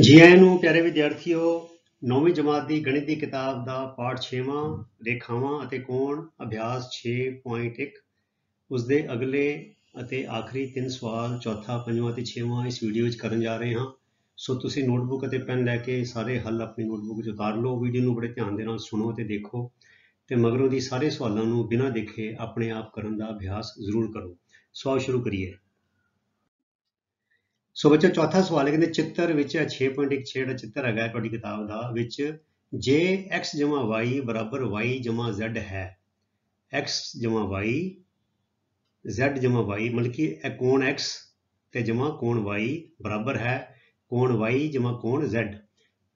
ਜੀ ਆਇਆਂ ਨੂੰ, ਪਿਆਰੇ ਵਿਦਿਆਰਥੀਓ, ਨੌਵੀਂ ਜਮਾਤ ਦੀ ਗਣਿਤ ਦੀ ਕਿਤਾਬ ਦਾ ਪਾਠ 6ਵਾਂ ਰੇਖਾਵਾਂ ਅਤੇ ਕੋਣ, ਅਭਿਆਸ 6.1 ਉਸ ਦੇ ਅਗਲੇ ਅਤੇ ਆਖਰੀ ਤਿੰਨ ਸਵਾਲ, ਚੌਥਾ, ਪੰਜਵਾਂ ਤੇ ਛੇਵਾਂ ਇਸ ਵੀਡੀਓ ਵਿੱਚ ਕਰਨ ਜਾ ਰਹੇ ਹਾਂ। ਸੋ ਤੁਸੀਂ ਨੋਟਬੁੱਕ ਅਤੇ ਪੈਨ ਲੈ ਕੇ ਸਾਰੇ ਹੱਲ ਆਪਣੀ ਨੋਟਬੁੱਕ 'ਚ ਉਤਾਰ ਲਓ। ਵੀਡੀਓ ਨੂੰ ਬੜੇ ਧਿਆਨ ਦੇ ਨਾਲ ਸੁਣੋ ਤੇ ਦੇਖੋ। ਤੇ ਮਗਰੋਂ ਦੀ ਸਾਰੇ ਸਵਾਲਾਂ ਨੂੰ ਬਿਨਾਂ ਦੇਖੇ ਆਪਣੇ ਆਪ ਕਰਨ ਦਾ ਅਭਿਆਸ ਜ਼ਰੂਰ ਕਰੋ। ਸੋ ਆਓ ਸ਼ੁਰੂ ਕਰੀਏ। ਸੋ ਬੱਚੋ ਚੌਥਾ ਸਵਾਲ ਹੈ, ਕਹਿੰਦੇ ਚਿੱਤਰ ਵਿੱਚ ਇਹ 6.1 ਜਿਹੜਾ ਚਿੱਤਰ ਹੈਗਾ ਤੁਹਾਡੀ ਕਿਤਾਬ ਦਾ, ਵਿੱਚ ਜੇ x y ਬਰਾਬਰ y z ਹੈ, x y, z y, ਮਤਲਬ ਕਿ ਇਹ ਕੋਣ x ਤੇ ਜਮਾ ਕੋਣ y ਬਰਾਬਰ ਹੈ, ਕੋਣ y ਕੋਣ z,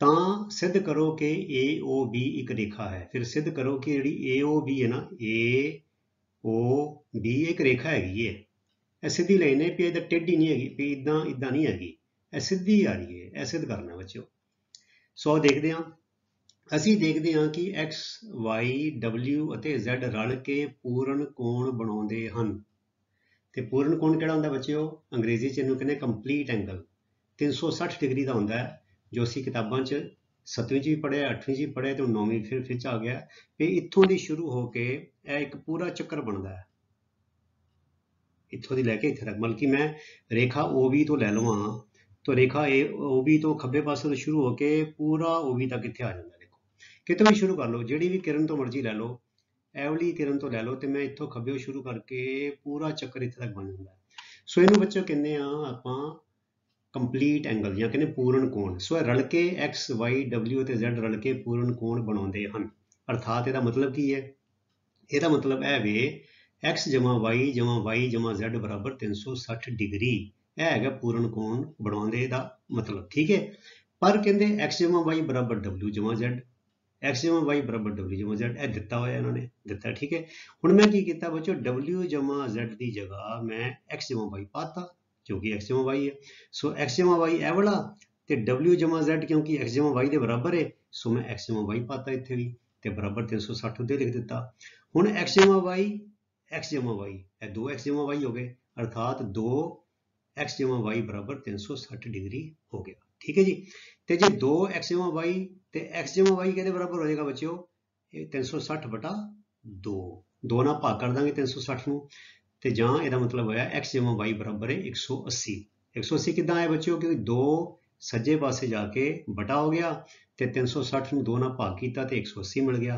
ਤਾਂ ਸਿੱਧ ਕਰੋ ਕਿ AOB ਇੱਕ ਰੇਖਾ ਹੈ। ਫਿਰ ਸਿੱਧ ਕਰੋ ਕਿ ਜਿਹੜੀ AOB ਹੈ ਨਾ AOB ਇੱਕ ਰੇਖਾ ਹੈਗੀ ਹੈ। ਇਹ ਸਿੱਧੀ ਲਾਈਨ ਹੈ ਵੀ ਇਹਦਾ ਟੇਢੀ ਨਹੀਂ ਹੈਗੀ, ਵੀ ਇਦਾਂ ਇਦਾਂ ਨਹੀਂ ਹੈਗੀ। ਇਹ ਸਿੱਧੀ ਆ ਰਹੀ ਹੈ, ਇਹ ਸਿੱਧ ਕਰਨਾ ਬੱਚਿਓ। ਸੋ ਦੇਖਦੇ ਹਾਂ। ਅਸੀਂ ਦੇਖਦੇ ਹਾਂ ਕਿ x, y, w ਅਤੇ z ਰਲ ਕੇ ਪੂਰਨ ਕੋਣ ਬਣਾਉਂਦੇ ਹਨ। ਤੇ ਪੂਰਨ ਕੋਣ ਕਿਹੜਾ ਹੁੰਦਾ ਬੱਚਿਓ? ਅੰਗਰੇਜ਼ੀ ਚ ਇਹਨੂੰ ਕਹਿੰਦੇ ਕੰਪਲੀਟ ਐਂਗਲ 360 ਡਿਗਰੀ ਦਾ ਹੁੰਦਾ ਹੈ, ਜੋ ਅਸੀਂ ਕਿਤਾਬਾਂ 'ਚ 7ਵੀਂ 'ਚ ਵੀ ਪੜ੍ਹਿਆ 8ਵੀਂ 'ਚ ਵੀ ਪੜ੍ਹਿਆ ਤੇ 9ਵੀਂ ਫਿਰ ਫਿਰ 'ਚ ਆ ਗਿਆ। ਵੀ ਇੱਥੋਂ ਦੀ ਸ਼ੁਰੂ ਹੋ ਕੇ ਇਹ ਇੱਕ ਪੂਰਾ ਚੱਕਰ ਬਣਦਾ ਹੈ। ਇੱਥੋਂ ਦੀ ਲੈ ਕੇ ਇੱਥੇ ਤੱਕ। ਮਤਲਬ ਮੈਂ ਰੇਖਾ OB ਤੋਂ ਲੈ ਲਵਾਂ। ਤਾਂ ਰੇਖਾ OB ਤੋਂ ਖੱਬੇ ਪਾਸੇ ਤੋਂ ਸ਼ੁਰੂ ਹੋ ਕੇ ਪੂਰਾ OB ਤੱਕ ਇੱਥੇ ਆ ਜਾਂਦਾ, ਦੇਖੋ। ਕਿਤੋਂ ਵੀ ਸ਼ੁਰੂ ਕਰ ਲਓ, ਜਿਹੜੀ ਵੀ ਕਿਰਨ ਤੋਂ ਮਰਜ਼ੀ ਲੈ ਲਓ, ਐਵਲੀ ਕਿਰਨ ਤੋਂ ਲੈ ਲਓ ਤੇ ਮੈਂ ਇੱਥੋਂ ਖੱਬੇੋਂ ਸ਼ੁਰੂ ਕਰਕੇ ਪੂਰਾ ਚੱਕਰ ਇੱਥੇ ਤੱਕ ਬਣ ਜਾਂਦਾ। ਸੋ ਇਹਨੂੰ ਬੱਚੋ ਕਹਿੰਦੇ ਆ ਆਪਾਂ ਕੰਪਲੀਟ ਐਂਗਲ ਜਾਂ ਕਹਿੰਦੇ ਪੂਰਨ ਕੋਣ। ਸੋ ਇਹ ਰਲ ਕੇ x y w ਅਤੇ z ਰਲ ਕੇ ਪੂਰਨ ਕੋਣ ਬਣਾਉਂਦੇ ਹਨ। ਅਰਥਾਤ ਇਹਦਾ ਮਤਲਬ ਕੀ ਹੈ? ਇਹਦਾ ਮਤਲਬ ਇਹ ਵੇ x y y z ਬਰਾਬਰ 360 ਡਿਗਰੀ ਇਹ ਹੈਗਾ ਪੂਰਨ ਕੋਣ ਬਣਾਉਂਦੇ ਦਾ ਮਤਲਬ ਠੀਕ ਹੈ ਪਰ ਕਹਿੰਦੇ x y ਬਰਾਬਰ w z x y ਬਰਾਬਰ w z ਇਹ ਦਿੱਤਾ ਹੋਇਆ ਇਹਨਾਂ ਨੇ ਦਿੱਤਾ ਠੀਕ ਹੈ ਹੁਣ ਮੈਂ ਕੀ ਕੀਤਾ ਬੱਚੋ w z ਦੀ ਜਗ੍ਹਾ ਮੈਂ x y ਪਾਤਾ ਕਿਉਂਕਿ x y ਹੈ ਸੋ x y ਇਹ ਵਾਲਾ ਤੇ w z ਕਿਉਂਕਿ x y ਦੇ ਬਰਾਬਰ ਹੈ ਸੋ ਮੈਂ x y ਪਾਤਾ ਇੱਥੇ ਵੀ ਤੇ ਬਰਾਬਰ 360 ਉੱਤੇ ਲਿਖ ਦਿੱਤਾ ਹੁਣ x y x y, ਇਹ ਦੋ ਜਮਾ y ਹੋ ਗਏ, ਅਰਥਾਤ ਦੋ ਜਮਾ y ਬਰਾਬਰ 360 ਡਿਗਰੀ ਹੋ ਗਿਆ। ਠੀਕ ਹੈ ਜੀ? ਤੇ ਜੇ ਦੋ ਜਮਾ y ਤੇ x y ਕਿਹਦੇ ਬਰਾਬਰ ਹੋ ਜਾਏਗਾ ਬੱਚਿਓ? ਇਹ 360 ਬਟਾ 2 ਦੋ ਨਾਲ ਭਾਗ ਕਰ ਦਾਂਗੇ 360 ਨੂੰ। ਤੇ ਜਾਂ ਇਹਦਾ ਮਤਲਬ ਹੋਇਆ x y ਬਰਾਬਰ ਹੈ 180 180 ਕਿੱਦਾਂ ਆਇਆ ਬੱਚਿਓ? ਕਿਉਂਕਿ ਦੋ ਸੱਜੇ ਪਾਸੇ ਜਾ ਕੇ ਬਟਾ ਹੋ ਗਿਆ ਤੇ 360 ਨੂੰ ਦੋ ਨਾਲ ਭਾਗ ਕੀਤਾ ਤੇ 180 ਮਿਲ ਗਿਆ।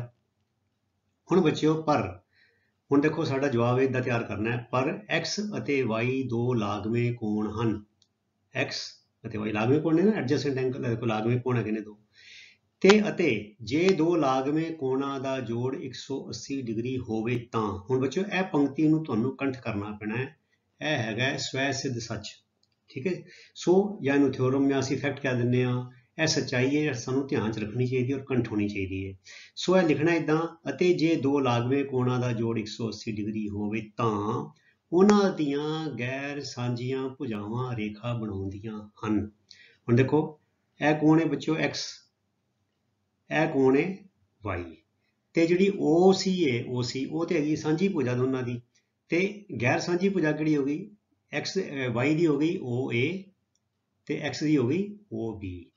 ਹੁਣ ਬੱਚਿਓ ਪਰ ਹੁਣ ਦੇਖੋ ਸਾਡਾ ਜਵਾਬ ਇਹਦਾ ਤਿਆਰ ਕਰਨਾ ਹੈ, ਪਰ x ਅਤੇ y ਦੋ ਲਾਗਵੇਂ ਕੋਣ ਹਨ। x ਅਤੇ y ਲਾਗਵੇਂ ਕੋਣ ਨੇ ਨਾ? ਐਡਜਸੈਂਟ ਐਂਗਲ ਦੇਖੋ ਲਾਗਵੇਂ ਕੋਣ ਹੈਗੇ ਨੇ ਦੋ। ਤੇ ਅਤੇ ਜੇ ਦੋ ਲਾਗਵੇਂ ਕੋਣਾਂ ਦਾ ਜੋੜ 180 ਡਿਗਰੀ ਹੋਵੇ ਤਾਂ, ਹੁਣ ਬੱਚਿਓ, ਇਹ ਪੰਕਤੀ ਨੂੰ ਤੁਹਾਨੂੰ ਕੰਠ ਕਰਨਾ ਪੈਣਾ ਹੈ। ਇਹ ਹੈਗਾ ਸਵੈ ਸਿੱਧ ਸੱਚ। ਠੀਕ ਹੈ ਸੋ ਜਾਂ ਇਹਨੂੰ ਥਿਓਰਮ ਜਾਂ ਅਸੀਂ ਫੈਕਟ ਕਹਿ ਦਿੰਦੇ ਆ ਇਹ ਸੱਚਾਈ ਹੈ ਸਾਨੂੰ ਧਿਆਨ 'ਚ ਰੱਖਣੀ ਚਾਹੀਦੀ ਹੈ ਔਰ ਕੰਠ ਹੋਣੀ ਚਾਹੀਦੀ ਹੈ। ਸੋ ਇਹ ਲਿਖਣਾ ਇਦਾਂ ਅਤੇ ਜੇ ਦੋ ਲਾਗਵੇਂ ਕੋਣਾਂ ਦਾ ਜੋੜ 180 ਡਿਗਰੀ ਹੋਵੇ ਤਾਂ ਉਹਨਾਂ ਦੀਆਂ ਗੈਰ ਸਾਂਝੀਆਂ ਭੁਜਾਵਾਂ ਰੇਖਾ ਬਣਾਉਂਦੀਆਂ ਹਨ। ਹੁਣ ਦੇਖੋ, ਇਹ ਕੋਣ ਹੈ ਬੱਚਿਓ? X ਇਹ ਕੋਣ ਹੈ y ਤੇ ਜਿਹੜੀ OC ਹੈ OC ਉਹ ਤੇ ਹੈਗੀ ਸਾਂਝੀ ਭੁਜਾ ਦੋਨਾਂ ਦੀ। ਤੇ ਗੈਰ ਸਾਂਝੀ ਭੁਜਾ ਕਿਹੜੀ ਹੋ ਗਈ? X y ਦੀ ਹੋ ਗਈ OA ਤੇ x ਦੀ ਹੋ ਗਈ OB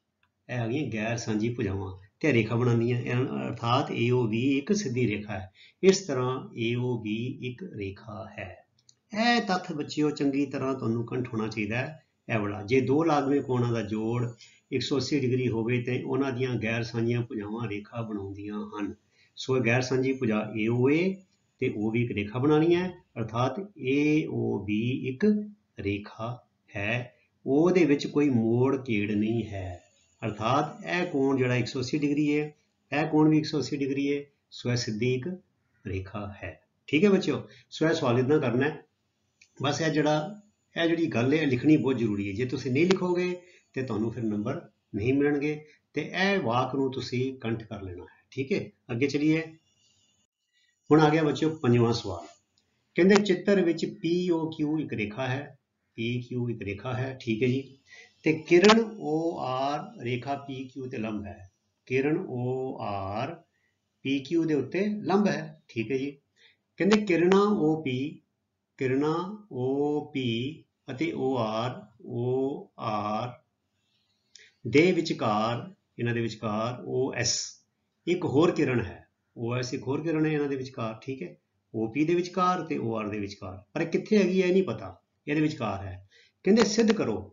ਇਹ ਆ ਗਈਆਂ ਗੈਰ ਸਾਂਝੀ ਭੁਜਾਵਾਂ। ਤੇ ਰੇਖਾ ਬਣਾਉਂਦੀਆਂ ਅਰਥਾਤ AOB ਇੱਕ ਸਿੱਧੀ ਰੇਖਾ ਹੈ। ਇਸ ਤਰ੍ਹਾਂ AOB ਇੱਕ ਰੇਖਾ ਹੈ। ਇਹ ਤੱਥ ਬੱਚਿਓ, ਚੰਗੀ ਤਰ੍ਹਾਂ ਤੁਹਾਨੂੰ ਕੰਠ ਹੋਣਾ ਚਾਹੀਦਾ ਹੈ। ਇਹ ਵਾਲਾ, ਜੇ ਦੋ ਲਾਗਵੇਂ ਕੋਣਾਂ ਦਾ ਜੋੜ 180 ਡਿਗਰੀ ਹੋਵੇ ਤੇ ਉਹਨਾਂ ਦੀਆਂ ਗੈਰ ਸਾਂਝੀਆਂ ਭੁਜਾਵਾਂ ਰੇਖਾ ਬਣਾਉਂਦੀਆਂ ਹਨ। ਸੋ ਗੈਰ ਸਾਂਝੀ ਭੁਜਾ AOA ਤੇ OB ਇੱਕ ਰੇਖਾ ਬਣਾਣੀ ਹੈ। ਅਰਥਾਤ AOB ਇੱਕ ਰੇਖਾ ਹੈ। ਉਹਦੇ ਵਿੱਚ ਕੋਈ ਮੋੜ ਕੀੜ ਨਹੀਂ ਹੈ। ਅਰਥਾਤ ਇਹ ਕੋਣ ਜਿਹੜਾ 180 ਡਿਗਰੀ ਹੈ, ਇਹ ਕੋਣ ਵੀ 180 ਡਿਗਰੀ ਹੈ ਸੋ ਇਹ ਸਿੱਧੀ ਇੱਕ ਰੇਖਾ ਹੈ। ਠੀਕ ਹੈ ਬੱਚਿਓ ਸੋ ਇਹ ਸਵਾਲ ਇਦਾਂ ਕਰਨਾ ਹੈ। ਬਸ ਇਹ ਜਿਹੜਾ, ਇਹ ਜਿਹੜੀ ਗੱਲ ਹੈ ਲਿਖਣੀ ਬਹੁਤ ਜ਼ਰੂਰੀ ਹੈ। ਜੇ ਤੁਸੀਂ ਨਹੀਂ ਲਿਖੋਗੇ, ਤੇ ਤੁਹਾਨੂੰ ਫਿਰ ਨੰਬਰ ਨਹੀਂ ਮਿਲਣਗੇ, ਤੇ ਇਹ ਵਾਕ ਨੂੰ ਤੁਸੀਂ ਕੰਠ ਕਰ ਲੈਣਾ ਹੈ। ਠੀਕ ਹੈ, ਅੱਗੇ ਚਲੀਏ। ਹੁਣ ਆ ਗਿਆ ਬੱਚਿਓ ਪੰਜਵਾਂ ਸਵਾਲ। ਕਹਿੰਦੇ ਚਿੱਤਰ ਵਿੱਚ POQ ਇੱਕ ਰੇਖਾ ਹੈ PQ ਇੱਕ ਰੇਖਾ ਹੈ। ਠੀਕ ਹੈ ਜੀ। ਤੇ ਕਿਰਨ OR ਰੇਖਾ PQ ਤੇ ਲੰਬ ਹੈ। ਕਿਰਨ OR PQ ਦੇ ਉੱਤੇ ਲੰਬ ਹੈ। ਠੀਕ ਹੈ ਜੀ। ਕਹਿੰਦੇ ਕਿਰਨਾਂ OP ਕਿਰਨਾਂ OP ਅਤੇ OR OR ਦੇ ਵਿਚਕਾਰ, ਇਹਨਾਂ ਦੇ ਵਿਚਕਾਰ OS ਇੱਕ ਹੋਰ ਕਿਰਨ ਹੈ। OS ਇੱਕ ਹੋਰ ਕਿਰਨ ਹੈ ਇਹਨਾਂ ਦੇ ਵਿਚਕਾਰ, ਠੀਕ ਹੈ। OP ਦੇ ਵਿਚਕਾਰ ਤੇ OR ਦੇ ਵਿਚਕਾਰ। ਪਰ ਇਹ ਕਿੱਥੇ ਹੈਗੀ ਹੈ ਇਹ ਨਹੀਂ ਪਤਾ। ਇਹਦੇ ਵਿਚਕਾਰ ਹੈ। ਕਹਿੰਦੇ ਸਿੱਧ ਕਰੋ।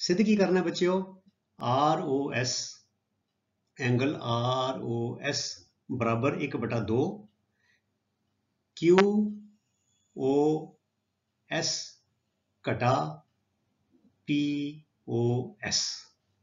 ਸਿੱਧ ਕੀ ਕਰਨਾ ਬੱਚਿਓ? R O S angle R O S ਬਰਾਬਰ 1 ਬਟਾ 2 QOS ਘਟਾ ਪੀ ਓ ਐਸ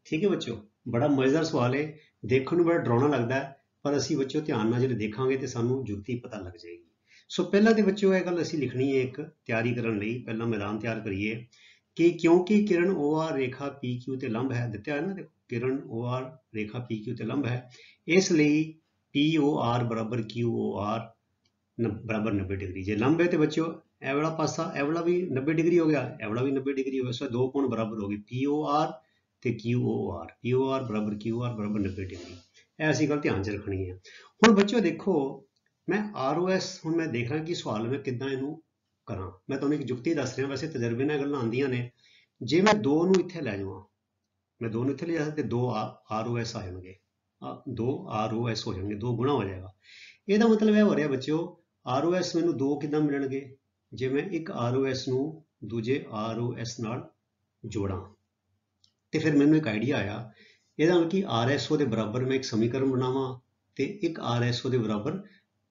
ਠੀਕ ਹੈ ਬੱਚਿਓ? ਬੜਾ ਮਜ਼ੇਦਾਰ ਸਵਾਲ ਹੈ ਦੇਖਣ ਨੂੰ ਬੜਾ ਡਰਾਉਣਾ ਲੱਗਦਾ ਹੈ, ਪਰ ਅਸੀਂ ਬੱਚਿਓ ਧਿਆਨ ਨਾਲ ਜਿਹੜੇ ਦੇਖਾਂਗੇ ਤੇ ਸਾਨੂੰ ਜੁਗਤੀ ਪਤਾ ਲੱਗ ਜਾਏਗੀ। ਸੋ ਪਹਿਲਾਂ ਤੇ ਬੱਚਿਓ ਇਹ ਗੱਲ ਅਸੀਂ ਲਿਖਣੀ ਹੈ ਇੱਕ ਤਿਆਰੀ ਕਰਨ ਲਈ। ਪਹਿਲਾਂ ਮੈਦਾਨ ਤਿਆਰ ਕਰੀਏ। ਕਿ ਕਿਉਂਕਿ ਕਿਰਨ OR ਰੇਖਾ PQ ਤੇ ਲੰਬ ਹੈ, ਦਿੱਤਾ ਹੈ ਨਾ ਦੇਖੋ, ਕਿਰਨ OR ਰੇਖਾ PQ ਤੇ ਲੰਬ ਹੈ, ਇਸ ਲਈ POR ਬਰਾਬਰ QOR ਬਰਾਬਰ 90 ਡਿਗਰੀ, ਜੇ ਲੰਬ ਹੈ ਤੇ ਬੱਚਿਓ, ਇਹ ਵਾਲਾ ਪਾਸਾ, ਇਹ ਵਾਲਾ ਵੀ 90 ਡਿਗਰੀ ਹੋ ਗਿਆ, ਇਹ ਵਾਲਾ ਵੀ 90 ਡਿਗਰੀ ਹੋ ਗਿਆ ਸੋ ਦੋ ਕੋਣ ਬਰਾਬਰ ਹੋ ਗਏ POR ਤੇ QOR POR ਬਰਾਬਰ QR ਬਰਾਬਰ 90 ਡਿਗਰੀ, ਇਹ ਅਸੀਂ ਗੱਲ ਧਿਆਨ 'ਚ ਰੱਖਣੀ ਹੈ। ਹੁਣ ਬੱਚਿਓ ਦੇਖੋ, ਮੈਂ ROS ਹੁਣ ਮੈਂ ਦੇਖ ਰਿਹਾ ਕਿ ਸਵਾਲ ਮੈਂ ਕਿੱਦਾਂ ਇਹਨੂੰ ਕਰਾਂ। ਮੈਂ ਤੁਹਾਨੂੰ ਇੱਕ ਜੁਗਤੀ ਦੱਸ ਰਿਹਾ, ਵੈਸੇ ਤਜਰਬੇ ਨਾਲ ਗੱਲਾਂ ਆਉਂਦੀਆਂ ਨੇ। ਜੇ ਮੈਂ ਦੋ ਨੂੰ ਇੱਥੇ ਲੈ ਜਾਵਾਂ, ਮੈਂ ਦੋ ਨੂੰ ਇੱਥੇ ਲੈ ਜਾਵਾਂ ਤੇ ਦੋ ROS ਆ ਜਾਣਗੇ। ਦੋ ROS ਹੋ ਜਾਣਗੇ, ਦੋ ਗੁਣਾ ਹੋ ਜਾਏਗਾ। ਇਹਦਾ ਮਤਲਬ ਇਹ ਹੋ ਰਿਹਾ ਬੱਚਿਓ ROS ਮੈਨੂੰ ਦੋ ਕਿੱਦਾਂ ਮਿਲਣਗੇ? ਜੇ ਮੈਂ ਇੱਕ ROS ਨੂੰ ਦੂਜੇ ROS ਨਾਲ ਜੋੜਾਂ, ਤੇ ਫਿਰ ਮੈਨੂੰ ਇੱਕ ਆਈਡੀਆ ਆਇਆ। ਇਹਦਾ ਮਤਲਬ ਕਿ RSO ਦੇ ਬਰਾਬਰ ਮੈਂ ਇੱਕ ਸਮੀਕਰਨ ਬਣਾਵਾਂ ਤੇ ਇੱਕ RSO ਦੇ ਬਰਾਬਰ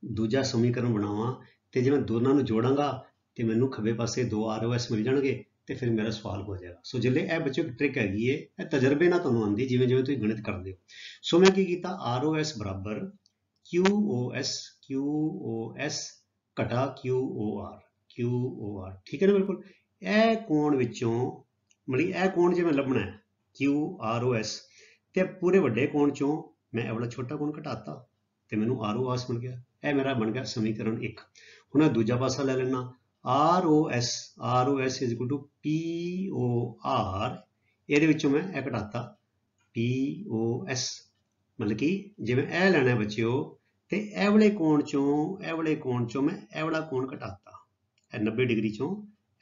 ਦੂਜਾ ਸਮੀਕਰਨ ਬਣਾਵਾਂ ਤੇ ਜੇ ਮੈਂ ਦੋਨਾਂ ਨੂੰ ਜੋੜਾਂਗਾ ਤੇ ਮੈਨੂੰ ਖੱਬੇ ਪਾਸੇ ਦੋ ROS ਮਿਲ ਜਾਣਗੇ ਤੇ ਫਿਰ ਮੇਰਾ ਸਵਾਲ ਹੋ ਜਾਏਗਾ। ਸੋ ਜਿਹੜੇ ਇਹ ਬੱਚਿਓ ਇੱਕ ਟ੍ਰਿਕ ਹੈਗੀ ਏ, ਇਹ ਤਜਰਬੇ ਨਾਲ ਤੁਹਾਨੂੰ ਆਉਂਦੀ, ਜਿਵੇਂ ਜਿਵੇਂ ਤੁਸੀਂ ਗਣਿਤ ਕਰਦੇ ਹੋ। ਸੋ ਮੈਂ ਕੀ ਕੀਤਾ? ROS ਬਰਾਬਰ QOS QOS ਘਟਾ QOR QOR ਠੀਕ ਹੈ ਨਾ ਬਿਲਕੁਲ? ਇਹ ਕੋਣ ਵਿੱਚੋਂ, ਮਤਲਬ ਇਹ ਕੋਣ ਜੇ ਮੈਂ ਲੱਭਣਾ ਹੈ QROS ਤੇ ਪੂਰੇ ਵੱਡੇ ਕੋਣ ਚੋਂ ਮੈਂ ਇਹ ਵਾਲਾ ਛੋਟਾ ਕੋਣ ਘਟਾਤਾ, ਤੇ ਮੈਨੂੰ ROS ਮਿਲ ਗਿਆ। ਇਹ ਮੇਰਾ ਬਣ ਗਿਆ ਸਮੀਕਰਨ 1 ਹੁਣ ਮੈਂ ਦੂਜਾ ਪਾਸਾ ਲੈ ਲੈਣਾ ROS ROS POR ਇਹਦੇ ਵਿੱਚੋਂ ਮੈਂ ਇਹ ਘਟਾਤਾ POS ਮਤਲਬ ਕਿ ਜਿਵੇਂ ਇਹ ਲੈਣਾ ਬੱਚਿਓ, ਤੇ ਇਹ ਵਾਲੇ ਕੋਣ ਚੋਂ, ਇਹ ਵਾਲੇ ਕੋਣ ਚੋਂ ਮੈਂ ਇਹ ਵਾਲਾ ਕੋਣ ਘਟਾਤਾ, ਇਹ 90 ਡਿਗਰੀ ਚੋਂ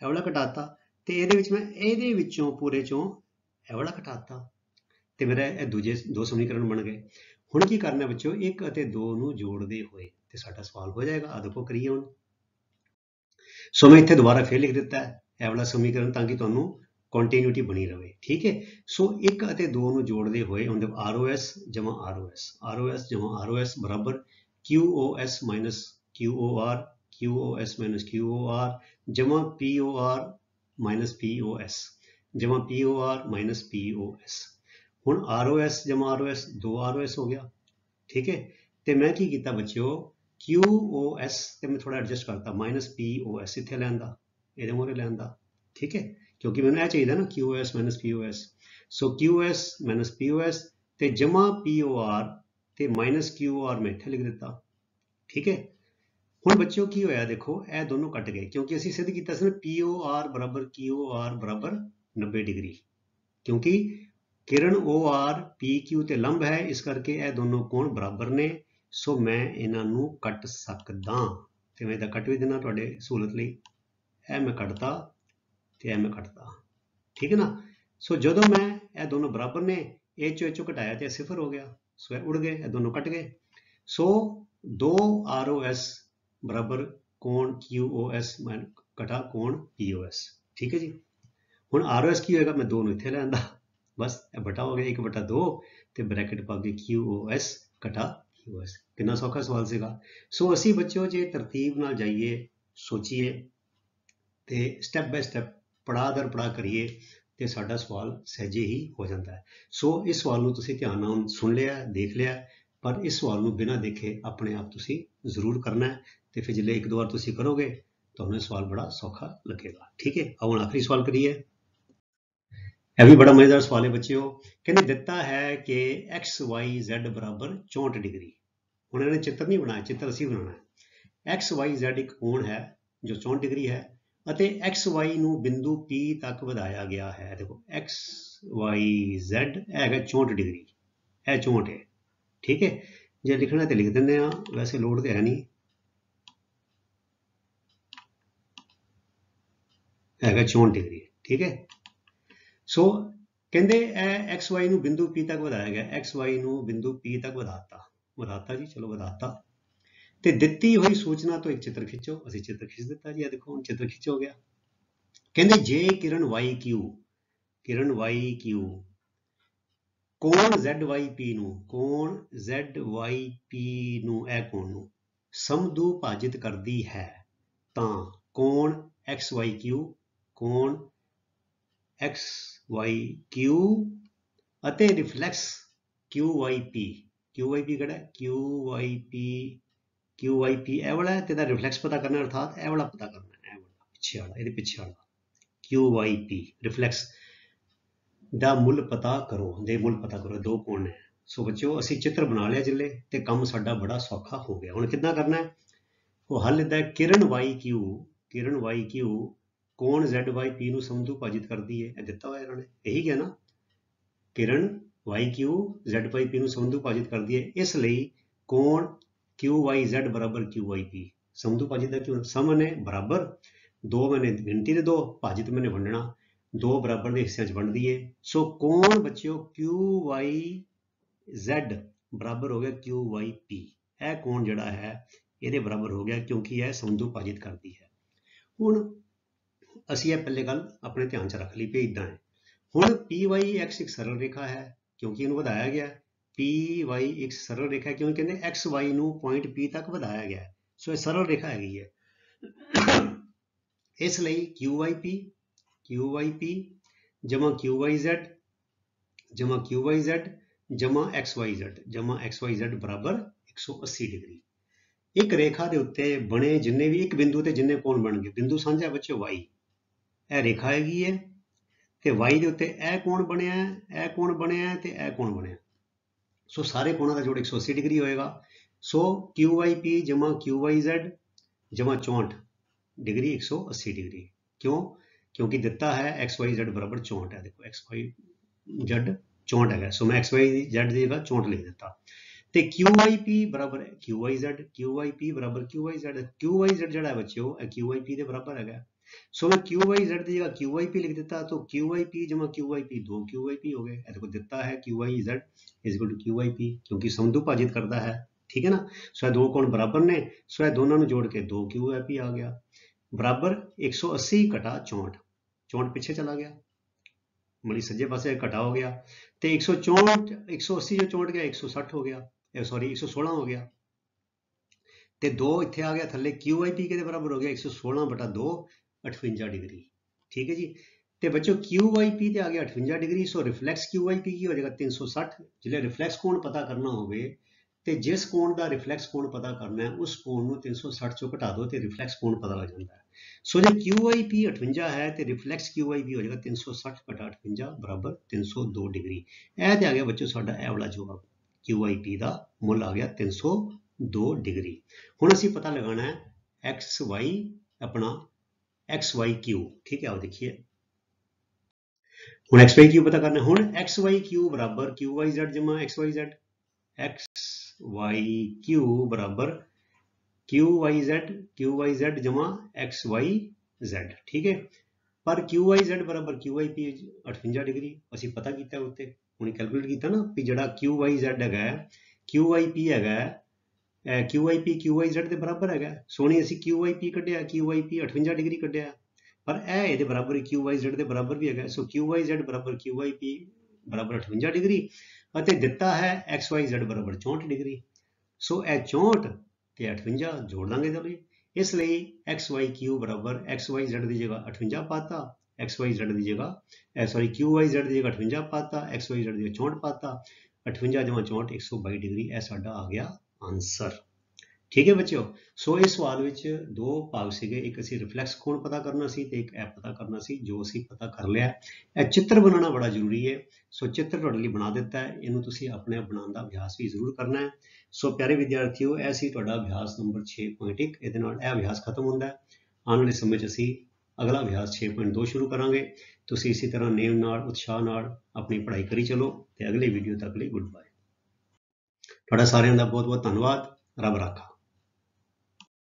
ਇਹ ਵਾਲਾ ਘਟਾਤਾ, ਤੇ ਇਹਦੇ ਵਿੱਚ ਮੈਂ ਇਹਦੇ ਵਿੱਚੋਂ, ਪੂਰੇ ਚੋਂ ਇਹ ਵਾਲਾ ਘਟਾਤਾ, ਤੇ ਮੇਰਾ ਇਹ ਦੂਜੇ ਦੋ ਸਮੀਕਰਨ ਬਣ ਗਏ। ਹੁਣ ਕੀ ਕਰਨਾ ਬੱਚਿਓ 1 ਅਤੇ 2 ਨੂੰ ਜੋੜਦੇ ਹੋਏ, ਤੇ ਸਾਡਾ ਸਵਾਲ ਹੋ ਜਾਏਗਾ ਆ ਦੇਖੋ ਕਰੀਏ ਹੁਣ। ਸੋ ਮੈਂ ਇੱਥੇ ਦੁਬਾਰਾ ਫੇਰ ਲਿਖ ਦਿੱਤਾ ਹੈ, ਇਹ ਵਾਲਾ ਸਮੀਕਰਨ ਤਾਂ ਕਿ ਤੁਹਾਨੂੰ ਕੰਟੀਨਿਊਟੀ ਬਣੀ ਰਵੇ, ਠੀਕ ਹੈ? ਸੋ 1 ਅਤੇ 2 ਨੂੰ ਜੋੜਦੇ ਹੋਏ ਉਹਦੇ ROS ਜਮਾ ROS ROS ਜਮਾ ROS ਬਰਾਬਰ QOS QOR QOS QOR ਜਮਾ POR POS ਜਮਾ POR POS ਹੁਣ ROS ਜਮਾ ROS 2 ROS ਹੋ ਗਿਆ, ਠੀਕ ਹੈ? ਤੇ ਮੈਂ ਕੀ ਕੀਤਾ ਬੱਚਿਓ? ਕਿਊ QOS ਤੇ ਮੈਂ ਥੋੜਾ ਐਡਜਸਟ ਕਰਤਾ। ਮਾਈਨਸ ਪੀ ਓ POS ਇੱਥੇ ਲੈਂਦਾ ਇਹਦੇ ਮੋਰੇ ਲੈਂਦਾ ਠੀਕ ਹੈ? ਕਿਉਂਕਿ ਮੈਨੂੰ ਇਹ ਚਾਹੀਦਾ ਨਾ Q S minus P O POS so Q S minus P QoS POS ਤੇ ਜਮਾ POR ਤੇ ਆਰ ਮੈਂ ਇੱਥੇ ਲਿਖ ਦਿੱਤਾ। ਠੀਕ ਹੈ? ਹੁਣ ਬੱਚਿਓ, ਕੀ ਹੋਇਆ ਦੇਖੋ, ਇਹ ਦੋਨੋਂ ਕੱਟ ਗਏ। ਕਿਉਂਕਿ ਅਸੀਂ ਸਿੱਧ ਕੀਤਾ ਸੀ ਨਾ ਪੀ ਓ ਆਰ ਬਰਾਬਰ ਕਿਊ ਆਰ ਬਰਾਬਰ 90 ਡਿਗਰੀ। ਕਿਉਂਕਿ ਕਿਰਨ ਓ ਆਰ ਪੀ ਕਿਊ ਤੇ ਲੰਬ ਹੈ, ਇਸ ਕਰਕੇ ਇਹ ਦੋਨੋਂ ਕੋਣ ਬਰਾਬਰ ਨੇ। ਸੋ ਮੈਂ ਇਹਨਾਂ ਨੂੰ ਕੱਟ ਸਕਦਾ। ਤੇ ਮੈਂ ਇਹਦਾ ਕੱਟ ਵੀ ਦੇਣਾ ਤੁਹਾਡੇ ਸਹੂਲਤ ਲਈ? ਇਹ ਮੈਂ ਕੱਟਦਾ ਤੇ ਇਹ ਮੈਂ ਕੱਟਦਾ ਠੀਕ ਹੈ ਨਾ? ਸੋ ਜਦੋਂ ਮੈਂ ਇਹ ਦੋਨੋਂ ਬਰਾਬਰ ਨੇ, ਇਹ ਚੋਂ ਇਹ ਚੋਂ ਘਟਾਇਆ ਤੇ ਸਿਫਰ ਹੋ ਗਿਆ। ਸੋ ਇਹ ਉੜ ਗਏ, ਇਹ ਦੋਨੋਂ ਕੱਟ ਗਏ। ਸੋ 2 ROS ਬਰਾਬਰ ਕੋਣ QOS ਘਟਾ ਕੋਣ POS ਠੀਕ ਹੈ ਜੀ? ਹੁਣ ROS ਕੀ ਹੋਏਗਾ? ਮੈਂ 2 ਨੂੰ ਇੱਥੇ ਲੈ ਬਸ ਇਹ ਬਟਾ ਹੋ ਗਿਆ 1 ਬਟਾ 2 ਤੇ ਬ੍ਰੈਕਟ ਪਾ ਕੇ QOS ਘਟਾ ਬਸ, ਕਿੰਨਾ ਸੌਖਾ ਸਵਾਲ ਸੀਗਾ। ਸੋ ਅਸੀਂ ਬੱਚਿਓ, ਜੇ ਤਰਤੀਬ ਨਾਲ ਜਾਈਏ, ਸੋਚੀਏ, ਤੇ ਸਟੈਪ ਬਾਈ ਸਟੈਪ ਪੜਾਅ ਦਰ ਪੜਾਅ ਕਰੀਏ, ਤੇ ਸਾਡਾ ਸਵਾਲ ਸਹਿਜੇ ਹੀ ਹੋ ਜਾਂਦਾ ਹੈ। ਸੋ ਇਸ ਸਵਾਲ ਨੂੰ ਤੁਸੀਂ ਧਿਆਨ ਨਾਲ ਸੁਣ ਲਿਆ, ਦੇਖ ਲਿਆ, ਪਰ ਇਸ ਸਵਾਲ ਨੂੰ ਬਿਨਾਂ ਦੇਖੇ ਆਪਣੇ ਆਪ ਤੁਸੀਂ ਜ਼ਰੂਰ ਕਰਨਾ ਹੈ, ਤੇ ਫਿਰ ਜਿਹੜੇ ਇੱਕ ਦੋ ਵਾਰ ਤੁਸੀਂ ਕਰੋਗੇ ਤੁਹਾਨੂੰ ਇਹ ਸਵਾਲ ਬੜਾ ਸੌਖਾ ਲੱਗੇਗਾ। ਠੀਕ ਹੈ? ਹੁਣ ਆਖਰੀ ਸਵਾਲ ਕਰੀਏ। ਇਹ ਵੀ ਬੜਾ ਮਜ਼ੇਦਾਰ ਸਵਾਲ ਹੈ ਬੱਚਿਓ। ਕਹਿੰਦੇ ਦਿੱਤਾ ਹੈ ਕਿ x, y, z ਬਰਾਬਰ 64 ਡਿਗਰੀ। ਹੁਣ ਇਹਨਾਂ ਨੇ ਚਿੱਤਰ ਨਹੀਂ ਬਣਾਇਆ, ਚਿੱਤਰ ਅਸੀਂ ਬਣਾਉਣਾ ਹੈ। X, y, z ਇੱਕ ਕੋਣ ਹੈ ਜੋ 64 ਡਿਗਰੀ ਹੈ ਅਤੇ x, y ਨੂੰ ਬਿੰਦੂ P ਤੱਕ ਵਧਾਇਆ ਗਿਆ ਹੈ। ਦੇਖੋ, x, y, z ਹੈਗਾ 64 ਡਿਗਰੀ। ਇਹ 64 ਹੈ। ਠੀਕ ਹੈ? ਜੇ ਲਿਖਣਾ ਤੇ ਲਿਖ ਦਿੰਦੇ ਆ ਵੈਸੇ ਲੋਡ ਤੇ ਹੈ ਨਹੀਂ। ਹੈਗਾ 64 ਡਿਗਰੀ। ਠੀਕ ਹੈ? ਸੋ ਕਹਿੰਦੇ ਇਹ xy ਨੂੰ ਬਿੰਦੂ P ਤੱਕ ਵਧਾਇਆ ਗਿਆ। xy ਨੂੰ ਬਿੰਦੂ P ਤੱਕ ਵਧਾਤਾ। ਵਧਾਤਾ ਜੀ, ਚਲੋ ਵਧਾਤਾ। ਤੇ ਦਿੱਤੀ ਹੋਈ ਸੂਚਨਾ ਤੋਂ ਇੱਕ ਚਿੱਤਰ ਖਿੱਚੋ। ਅਸੀਂ ਚਿੱਤਰ ਖਿੱਚ ਦਿੱਤਾ ਜੀ, ਇਹ ਦੇਖੋ, ਹੁਣ ਚਿੱਤਰ ਖਿੱਚ ਹੋ ਗਿਆ। ਕਹਿੰਦੇ ਜੇ ਕਿਰਨ YQ ਕਿਰਨ YQ ਕੋਣ ZYP ਨੂੰ, ਕੋਣ ZYP ਨੂੰ, ਇਹ ਕੋਣ ਨੂੰ ਸਮਦੂ ਭਾਜਿਤ ਕਰਦੀ ਹੈ, ਤਾਂ ਕੋਣ XYQ ਕੋਣ XYQ ਅਤੇ ਰਿਫਲੈਕਸ QYP QYP ਕਿਹੜਾ QYP QYP ਇਹ ਵਾਲਾ ਤੇ ਦਾ ਰਿਫਲੈਕਸ ਪਤਾ ਕਰਨਾ ਅਰਥਾਤ? ਇਹ ਵਾਲਾ ਪਤਾ ਕਰਨਾ ਇਹ ਵਾਲਾ, ਪਿੱਛੇ ਵਾਲਾ, ਇਹਦੇ ਪਿੱਛੇ ਵਾਲਾ। QYP ਰਿਫਲੈਕਸ ਦਾ ਮੁੱਲ ਪਤਾ ਕਰੋ, ਦੇ ਮੁੱਲ ਪਤਾ ਕਰੋ ਦੋ ਕੋਣ ਨੇ। ਸੋ ਬੱਚਿਓ, ਅਸੀਂ ਚਿੱਤਰ ਬਣਾ ਲਿਆ ਜਿੱਲੇ ਤੇ ਕੰਮ ਸਾਡਾ ਬੜਾ ਸੌਖਾ ਹੋ ਗਿਆ। ਹੁਣ ਕਿੱਦਾਂ ਕਰਨਾ ਹੈ? ਉਹ ਹੱਲ ਇਦਾਂ ਕਿਰਨ YQ ਕਿਰਨ YQ ਕੋਣ ZYP ਨੂੰ ਸਮਦੂ ਭਾਜਿਤ ਕਰਦੀ ਹੈ? ਇਹ ਦਿੱਤਾ ਹੋਇਆ ਇਹਨਾਂ ਨੇ। ਇਹੀ ਕਿਹਾ ਨਾ, ਕਿਰਨ YQ ZYP ਨੂੰ ਸਮਦੂ ਭਾਜਿਤ ਕਰਦੀ ਹੈ। ਇਸ ਲਈ ਕੋਣ QYZ ਬਰਾਬਰ QYP ਸਮਦੂ ਭਾਜਿਤ ਦਾ ਕਿਉਂ? ਸਮ ਨੇ ਬਰਾਬਰ, ਦੋ ਮੈਨੇ ਗਿਣਤੀ ਦੇ ਦੋ, ਭਾਜਿਤ ਮੈਨੇ ਵੰਡਣਾ, ਦੋ ਬਰਾਬਰ ਦੇ ਹਿੱਸਿਆਂ 'ਚ ਵੰਡਦੀ ਹੈ। ਸੋ ਕੋਣ ਬੱਚਿਓ QYZ ਬਰਾਬਰ ਹੋ ਗਿਆ QYP ਇਹ ਕੋਣ ਜਿਹੜਾ ਹੈ? ਇਹਦੇ ਬਰਾਬਰ ਹੋ ਗਿਆ ਕਿਉਂਕਿ ਇਹ ਸਮਦੂ ਭਾਜਿਤ ਕਰਦੀ ਹੈ। ਹੁਣ ਅਸੀਂ ਇਹ ਪਹਿਲੇ ਗੱਲ ਆਪਣੇ ਧਿਆਨ 'ਚ ਰੱਖ ਲਈ ਵੀ ਇਦਾਂ ਹੈ। ਹੁਣ PYX ਇੱਕ ਸਰਲ ਰੇਖਾ ਹੈ ਕਿਉਂਕਿ ਇਹਨੂੰ ਵਧਾਇਆ ਗਿਆ PY ਇੱਕ ਸਰਲ ਰੇਖਾ ਹੈ ਕਿਉਂਕਿ ਕਹਿੰਦੇ XY ਨੂੰ ਪੁਆਇੰਟ P ਤੱਕ ਵਧਾਇਆ ਗਿਆ ਸੋ ਇਹ ਸਰਲ ਰੇਖਾ ਹੈਗੀ ਹੈ। ਇਸ ਲਈ QYP QYP ਜਮਾ QYZ ਜਮਾ QYZ ਜਮਾ XYZ ਜਮਾ XYZ ਬਰਾਬਰ 180 ਡਿਗਰੀ। ਇੱਕ ਰੇਖਾ ਦੇ ਉੱਤੇ ਬਣੇ ਜਿੰਨੇ ਵੀ ਇੱਕ ਬਿੰਦੂ ਤੇ ਜਿੰਨੇ ਕੋਣ ਬਣਨਗੇ ਬਿੰਦੂ ਸਾਂਝਾ ਬੱਚੇ Y ਇਹ ਰੇਖਾ ਹੈਗੀ ਹੈ ਤੇ Y ਦੇ ਉੱਤੇ ਇਹ ਕੋਣ ਬਣਿਆ ਹੈ ਇਹ ਕੋਣ ਬਣਿਆ ਹੈ ਤੇ ਇਹ ਕੋਣ ਬਣਿਆ। ਸੋ ਸਾਰੇ ਕੋਣਾਂ ਦਾ ਜੋੜ 180 ਡਿਗਰੀ ਹੋਏਗਾ। ਸੋ QYP ਜਮਾ QYZ ਜਮਾ 64 ਡਿਗਰੀ 180 ਡਿਗਰੀ। ਕਿਉਂ? ਕਿਉਂਕਿ ਦਿੱਤਾ ਹੈ XYZ ਬਰਾਬਰ 64 ਹੈ। ਦੇਖੋ XYZ 64 ਹੈਗਾ। ਸੋ ਮੈਂ XYZ ਦੀ ਜਗ੍ਹਾ 64 ਲਿਖ ਦਿੱਤਾ। ਤੇ QYP ਬਰਾਬਰ ਹੈ। QYZ QYP ਬਰਾਬਰ QYZ QYZ ਜਿਹੜਾ ਹੈ ਬੱਚਿਓ ਇਹ QYP ਦੇ ਬਰਾਬਰ ਹੈਗਾ ਸੋ ਮੈਂ QYZ ਦੀ ਜਗ੍ਹਾ QYP ਲਿਖ ਦਿੱਤਾ ਤਾਂ QYP ਜਮਾ QYP ਦੋ QYP ਹੋ ਗਏ। ਇਹ ਦੇਖੋ ਦਿੱਤਾ ਹੈ QYZ QYP ਕਿਉਂਕਿ ਸਮਦੂ ਕਰਦਾ ਹੈ। ਠੀਕ ਹੈ ਨਾ? ਸੋ, ਇਹ ਦੋ ਕੋਣ ਬਰਾਬਰ ਨੇ। ਸੋ, ਇਹ ਦੋਨਾਂ ਨੂੰ ਜੋੜ ਕੇ 2 QYP ਆ ਗਿਆ। ਬਰਾਬਰ 180 ਘਟਾ 64 64 ਪਿੱਛੇ ਚਲਾ ਗਿਆ। ਮਲੀ ਸੱਜੇ ਪਾਸੇ ਘਟਾ ਹੋ ਗਿਆ। ਤੇ 164 180 ਜੋ 64 ਗਿਆ 160 ਹੋ ਗਿਆ। ਇਹ ਸੌਰੀ 116 ਹੋ ਗਿਆ। ਤੇ 2 ਇੱਥੇ ਆ ਗਿਆ, ਥੱਲੇ QIP ਕਿਹਦੇ ਬਰਾਬਰ ਹੋ ਗਿਆ? 116 ਬਟਾ 2 58 ਡਿਗਰੀ। ਠੀਕ ਹੈ ਜੀ? ਤੇ ਬੱਚੋ QIP ਤੇ ਆ ਗਿਆ 58 ਡਿਗਰੀ, ਸੋ ਰਿਫਲੈਕਸ QIP ਕੀ ਹੋ ਜਾਏਗਾ? 360 ਜਿਹੜੇ ਰਿਫਲੈਕਸ ਕੋਣ ਪਤਾ ਕਰਨਾ ਹੋਵੇ, ਤੇ ਜਿਸ ਕੋਣ ਦਾ ਰਿਫਲੈਕਸ ਕੋਣ ਪਤਾ ਕਰਨਾ ਹੈ, ਉਸ ਕੋਣ ਨੂੰ 360 ਚੋਂ ਘਟਾ ਦਿਓ ਤੇ ਰਿਫਲੈਕਸ ਕੋਣ ਪਤਾ ਲੱਗ ਜਾਂਦਾ ਹੈ। ਸੋ ਜੇ QIP 58 ਹੈ, ਤੇ ਰਿਫਲੈਕਸ QIP ਹੋ ਜਾਏਗਾ 360 ਘਟਾ 58 ਬਰਾਬਰ 302 ਡਿਗਰੀ। ਇਹ ਤੇ ਆ ਗਿਆ ਬੱਚੋ ਸਾਡਾ ਇਹ ਵਾਲਾ ਜਵਾਬ। QIP ਦਾ ਮੁੱਲ ਆ ਗਿਆ 302 ਡਿਗਰੀ। ਹੁਣ ਅਸੀਂ ਪਤਾ ਲਗਾਉਣਾ ਹੈ XY ਆਪਣਾ XYQ ਠੀਕ ਹੈ ਆਓ ਦੇਖੀਏ ਹੁਣ XYQ ਪਤਾ ਕਰਨਾ ਹੁਣ XYQ ਬਰਾਬਰ QYZ ਜਮਾ XYZ XYQ ਬਰਾਬਰ QYZ QYZ ਜਮਾ XYZ ਠੀਕ ਹੈ ਪਰ QYZ ਬਰਾਬਰ QYP 58 ਡਿਗਰੀ ਅਸੀਂ ਪਤਾ ਕੀਤਾ ਉੱਤੇ ਹੁਣ ਕੈਲਕੂਲੇਟ ਕੀਤਾ ਨਾ ਵੀ ਜਿਹੜਾ QYZ ਹੈਗਾ QYP ਹੈਗਾ QYP QYZ ਦੇ ਬਰਾਬਰ ਹੈਗਾ। ਸੋਹਣੀ ਅਸੀਂ QYP ਕੱਢਿਆ QYP 58 ਡਿਗਰੀ ਕੱਢਿਆ। ਪਰ ਇਹ ਇਹਦੇ ਬਰਾਬਰ ਹੀ QYZ ਦੇ ਬਰਾਬਰ ਵੀ ਹੈਗਾ। ਸੋ QYZ ਬਰਾਬਰ QYP ਬਰਾਬਰ 58 ਡਿਗਰੀ ਅਤੇ ਦਿੱਤਾ ਹੈ XYZ ਬਰਾਬਰ 64 ਡਿਗਰੀ। ਸੋ ਇਹ 64 ਤੇ 58 ਜੋੜ ਲਾਂਗੇ ਜਲਦੀ ਇਸ ਲਈ XYQ ਬਰਾਬਰ XYZ ਦੀ ਜਗ੍ਹਾ 58 ਪਾਤਾ XYZ ਦੀ ਜਗ੍ਹਾ ਸੌਰੀ QYZ ਦੀ ਜਗ੍ਹਾ 58 ਪਾਤਾ XYZ ਦੀ 64 ਪਾਤਾ। 58 ਜਮਾ 64 122 ਡਿਗਰੀ ਇਹ ਸਾਡਾ ਆ ਗਿਆ। ਆਨਸਰ ਠੀਕ ਹੈ ਬੱਚਿਓ? ਸੋ ਇਸ ਸਵਾਲ ਵਿੱਚ ਦੋ ਭਾਗ ਸੀਗੇ। ਇੱਕ ਅਸੀਂ ਰਿਫਲੈਕਸ ਕੋਣ ਪਤਾ ਕਰਨਾ ਸੀ ਤੇ ਇੱਕ ਐਪ ਪਤਾ ਕਰਨਾ ਸੀ, ਜੋ ਅਸੀਂ ਪਤਾ ਕਰ ਲਿਆ। ਇਹ ਚਿੱਤਰ ਬਣਾਉਣਾ ਬੜਾ ਜ਼ਰੂਰੀ ਹੈ। ਸੋ ਚਿੱਤਰ ਤੁਹਾਡੇ ਲਈ ਬਣਾ ਦਿੱਤਾ ਹੈ। ਇਹਨੂੰ ਤੁਸੀਂ ਆਪਣੇ ਆਪ ਬਣਾਉਣ ਦਾ ਅਭਿਆਸ ਵੀ ਜ਼ਰੂਰ ਕਰਨਾ ਹੈ। ਸੋ ਪਿਆਰੇ ਵਿਦਿਆਰਥੀਓ, ਇਹ ਸੀ ਤੁਹਾਡਾ ਅਭਿਆਸ ਨੰਬਰ 6.1 ਇਹਦੇ ਨਾਲ ਇਹ ਅਭਿਆਸ ਖਤਮ ਹੁੰਦਾ ਹੈ। ਆਉਣ ਵਾਲੇ ਸਮੇਂ 'ਚ ਅਸੀਂ ਅਗਲਾ ਅਭਿਆਸ 6.2 ਸ਼ੁਰੂ ਕਰਾਂਗੇ। ਤੁਸੀਂ ਇਸੇ ਤਰ੍ਹਾਂ ਨੇਮ ਨਾਲ, ਉਤਸ਼ਾਹ ਨਾਲ ਆਪਣੀ ਪੜ੍ਹਾਈ ਕਰੀ ਚਲੋ ਤੇ ਅਗਲੇ ਵੀਡੀਓ ਤੱਕ ਲਈ ਗੁੱਡ ਬਾਏ ਤੁਹਾਡਾ ਸਾਰਿਆਂ ਦਾ ਬਹੁਤ ਬਹੁਤ ਧੰਨਵਾਦ। ਰੱਬ ਰਾਖਾ।